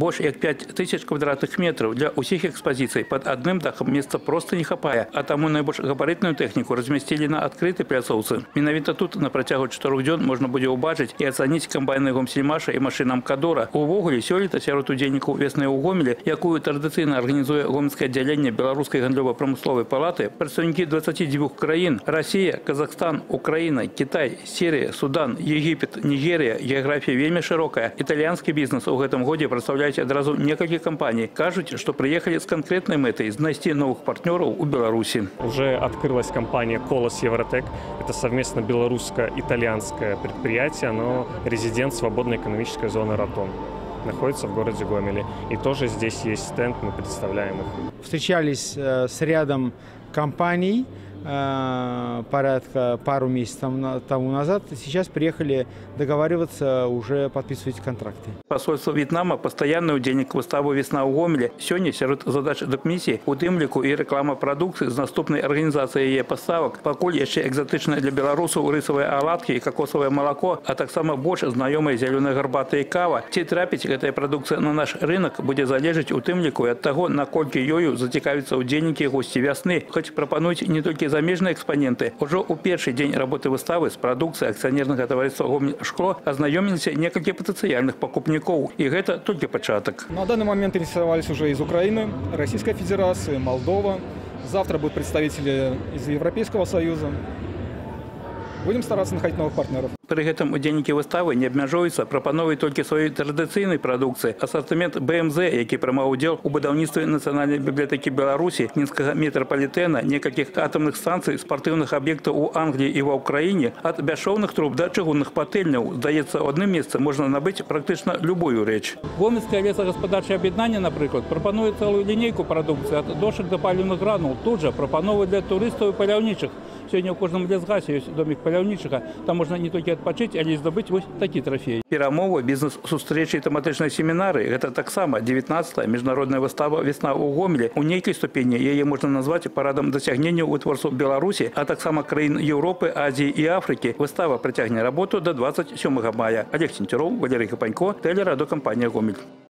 больш як 5 тысяч квадратных метров. Для усіх экспозиций под одним дахом места просто не хапае, а таму найбольш габарытную тэхніку размясцілі на адкрытай пляцоўцы. Менавіта тут на працягу чатырох дзён можна будзе ўбачыць і ацаніць камбайны гомсельмаша і машинам кадора. Увогуле сёлета сярод удзельнікаў весны ў гомелі, якую традыцыйна арганізуе гомельскае аддзяленне беларускай гандлёва-прамысловай палаты, прадстаўнікі 22 краін: Расія, Казахстан, Украіна, Кітай, Сірія, Судан, Егіпет, Нігерія. Геаграфія вельмі шырокая. Італьянскі бізнес у гэтым годзе прадстаўляюць адразу некалькі кампаній. Кажуць, што прыехалі з канкрэтнай мэтай знайсці новых партнёраў у Беларусі. Уже открылась компания «Колос Евротек». Это совместно белорусско-итальянское предприятие, но резидент свободной экономической зоны «Ратон» находится в городе Гомеле. И тоже здесь есть стенд, мы представляем их. Встречались э, с рядом компаний э, порядка пару месяцев на- тому назад. Сейчас приехали договариваться, уже подписывать контракты. Посольство В'етнама пастаянны ўдзельнік выставы весна ў гомелі. Сёння сярод задач дыпмісіі у тым ліку і рэклама прадукцыі з наступнай арганізацыяй яе паставак. Пакуль яшчэ экзатычная для беларусаў рысавыя аладкі і какосавае малако, а таксама больш знаёмая зялёная гарбата і кава. Ці трапіць гэтая прадукцыя на наш рынок будзе залежаць у тым ліку і ад таго, наколькі ёю зацікавяцца ўдзельнікі і госці вясны. Хоць прапануюць не толькі замежныя экспаненты. Ужо ў першы дзень работы выставы з прадукцыяй акцыянернага таварыства «Гомель Шкло» азнаёміліся некалькі патэнцыяльных пакупнікоў. І гэта толькі пачатак. На данный момент интересовались уже из Украины, Российской Федерации, Молдова. Завтра будут представители из Европейского Союза. Будем стараться находить новых партнеров. Пры гэтым удзельнікі выставы не абмяжоўваюцца прапановай толькі сваёй традыцыйнай прадукцыі. Асартымент БМЗ, які прымаў удзел у будаўніцтве нацыянальнай бібліятэкі Беларусі, мінскага метрапалітэна, некалькіх атамных станцый, спартыўных аб'ектаў у Англіі і ва ўкраіне, ад бясшоўных труб да чыгунных патэльняў. Здаецца, у адным месцы можна набыць практычна любую рэч. Гомельскае лесагаспадарчае аб'яднанне, напрыклад, прапануе цэлую лінейку прадукцыі ад дошак да паліўных гранул. Тут жа прапановы для турыстаў і паляўнічых. Сёння ў кожным лясгасе ёсць домік паляўнічага. Там можна не толькі адпачыць, але і здабыць вось такі трафей. Перамовы, бізнес-сустрэчы і тэматычныя семінары гэта таксама 19 міжнародная выстава весна ў гомелі. У нейкай ступені яе можна назваць парадам дасягненняў вытворцаў Беларусі, а таксама краін Еўропы, Азіі і Афрыкі. Выстава працягне работу да 27 мая. Олег Сенцюроў, Валерый Капанько, тэлерадокампанія Гомель.